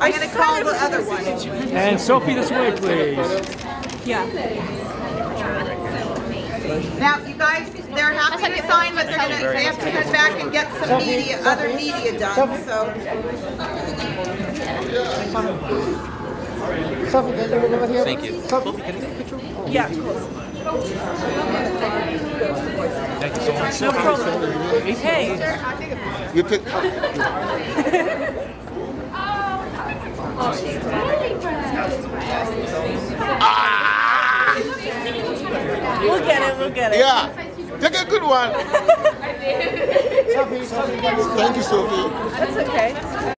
I'm gonna call the other one. And Sophie this way, please. Yeah. Now, you guys, they're happy to sign, but they're gonna, they have to head back and get some media, other media done, so. Sophie, over here. Thank you. Yeah, close. Thank you so much. No problem. Hey, You pick. we'll get it, we'll get it. Yeah. Take a good one. Thank you, Sophie. That's okay.